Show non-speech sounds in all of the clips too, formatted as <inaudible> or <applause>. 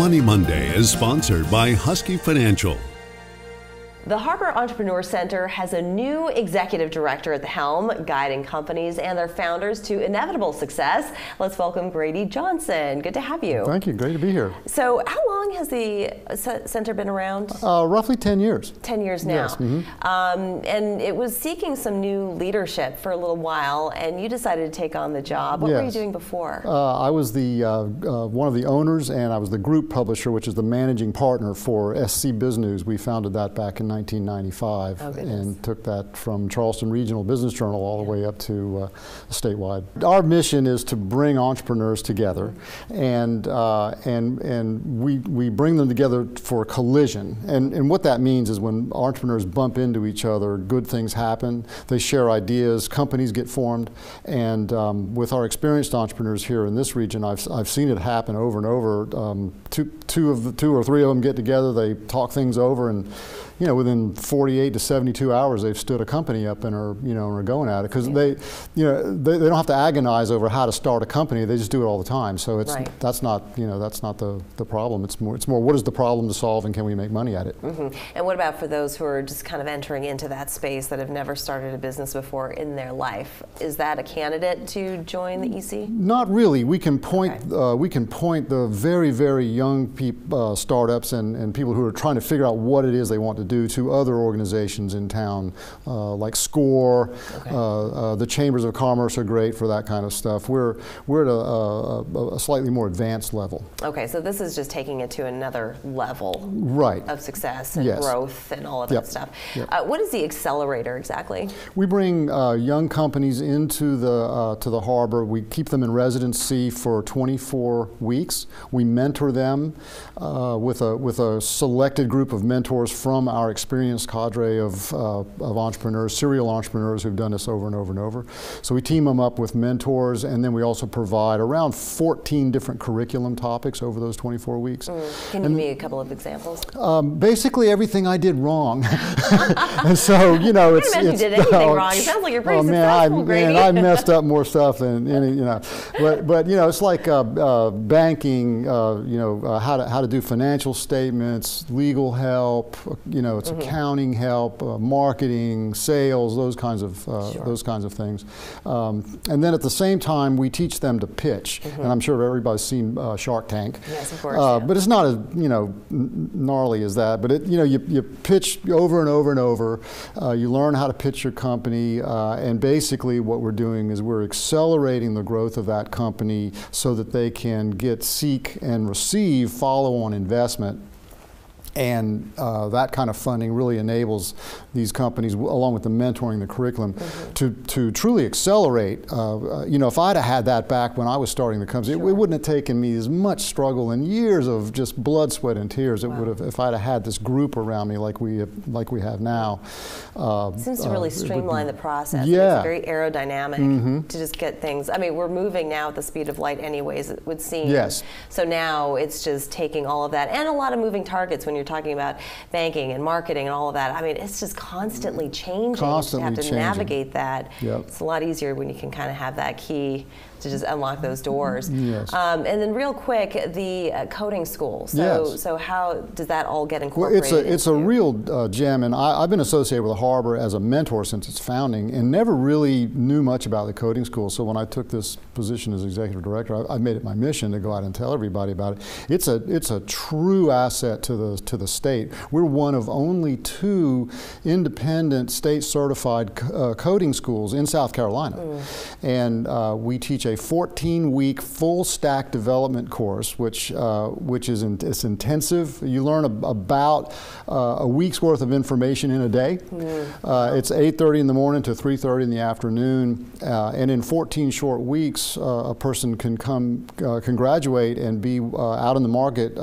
Money Monday is sponsored by Husky Financial. The Harbor Entrepreneur Center has a new executive director at the helm, guiding companies and their founders to inevitable success. Let's welcome Grady Johnson. Good to have you. Thank you. Great to be here. So, how long has the center been around? Uh, roughly 10 years. 10 years now. Yes. Mm-hmm. Um, and it was seeking some new leadership for a little while, and you decided to take on the job. What yes. were you doing before? Uh, I was the uh, uh, one of the owners, and I was the group publisher, which is the managing partner for SC BizNews. We founded that back in 1995 oh, and took that from Charleston Regional Business Journal all the way up to uh, statewide. Our mission is to bring entrepreneurs together, and uh, and and we we bring them together for a collision. And and what that means is when entrepreneurs bump into each other, good things happen. They share ideas, companies get formed, and um, with our experienced entrepreneurs here in this region, I've I've seen it happen over and over. Um, two two of the two or three of them get together, they talk things over, and you know, within 48 to 72 hours, they've stood a company up and are, you know, are going at it because yeah. they, you know, they, they, don't have to agonize over how to start a company. They just do it all the time. So it's right. that's not, you know, that's not the, the problem. It's more, it's more what is the problem to solve and can we make money at it? Mm -hmm. And what about for those who are just kind of entering into that space that have never started a business before in their life? Is that a candidate to join the EC? Not really. We can point, okay. uh, we can point the very, very young peop, uh, startups and, and people who are trying to figure out what it is they want to do to other organizations in town, uh, like SCORE, okay. uh, uh, the Chambers of Commerce are great for that kind of stuff. We're, we're at a, a, a, slightly more advanced level. Okay, so this is just taking it to another level right. of success and yes. growth and all of yep. that stuff. Yep. Uh, what is the accelerator exactly? We bring uh, young companies into the, uh, to the harbor. We keep them in residency for 24 weeks. We mentor them with, a, with a selected group of mentors from our our experienced cadre of, uh, of entrepreneurs, serial entrepreneurs who've done this over and over and over. So we team them up with mentors, and then we also provide around 14 different curriculum topics over those 24 weeks. Mm. Can you give me a couple of examples? Um, basically, everything I did wrong. <laughs> and so, you know, it's. I it's, you did anything uh, wrong. It sounds like you're pretty oh, man, successful, I, man, I <laughs> messed up more stuff than any, you know. But, but you know, it's like uh, uh, banking, uh, you know, uh, how, to, how to do financial statements, legal help, you know, know, it's mm -hmm. accounting help, uh, marketing, sales, those kinds of uh, sure. those kinds of things. Um, and then at the same time, we teach them to pitch. Mm -hmm. And I'm sure everybody's seen uh, Shark Tank. Yes, of course. Yeah. But it's not as you know gnarly as that. But it, you know, you, you pitch over and over and over. Uh, you learn how to pitch your company, uh, and basically what we're doing is we're accelerating the growth of that company so that they can get, seek, and receive follow-on investment and uh, that kind of funding really enables these companies, along with the mentoring, the curriculum, mm -hmm. to, to truly accelerate. Uh, uh, you know, if I'd have had that back when I was starting the company, sure. it, it, wouldn't have taken me as much struggle and years of just blood, sweat, and tears. Wow. It would have if I'd have had this group around me like we have, like we have now. Uh, seems to really streamline the process. Yeah, it's very aerodynamic mm -hmm. to just get things. I mean, we're moving now at the speed of light, anyways. It would seem. Yes. So now it's just taking all of that and a lot of moving targets when you're talking about banking and marketing and all of that. I mean, it's just constantly changing. Constantly you have to changing. navigate that. Yep. It's a lot easier when you can kind of have that key to just unlock those doors. Yes. Um, and then real quick, the uh, coding school. So, yes. so how does that all get incorporated? Well, it's a, it's a real uh, gem, and I, have been associated with the Harbor as a mentor since its founding and never really knew much about the coding school. So when I took this position as executive director, I, I made it my mission to go out and tell everybody about it. It's a, it's a true asset to the, to the state. We're one of only two independent state certified uh, coding schools in South Carolina. Mm. And uh, we teach a 14-week full stack development course, which uh, which is in, it's intensive. You learn about uh, a week's worth of information in a day. Mm. it's 8:30 in the morning to 3:30 in the afternoon, uh, and in 14 short weeks, uh, a person can come can graduate and be out in the market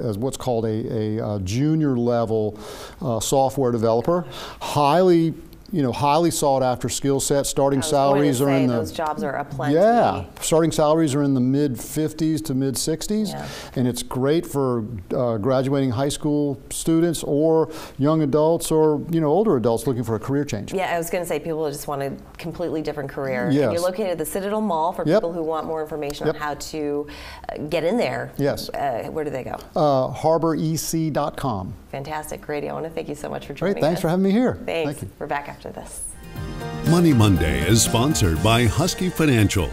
as what's called a, a, a junior level uh, software developer, highly you know, highly sought after skill set. Starting I was going to salaries are in the those jobs are aplenty. yeah, starting salaries are in the mid 50s to mid 60s, Yeah. and it's great for uh, graduating high school students or young adults or you know older adults looking for a career change. Yeah, I was going to say people just want a completely different career. And Yes. you're located at the Citadel Mall for Yep. people who want more information Yep. on how to uh, get in there. Yes. Uh, where do they go? Uh, HarborEC.com. Fantastic, Grady. I want to thank you so much for joining Great, thanks us. for having me here. Thanks. Thank you. Back after this. Money Monday is sponsored by Husky Financial.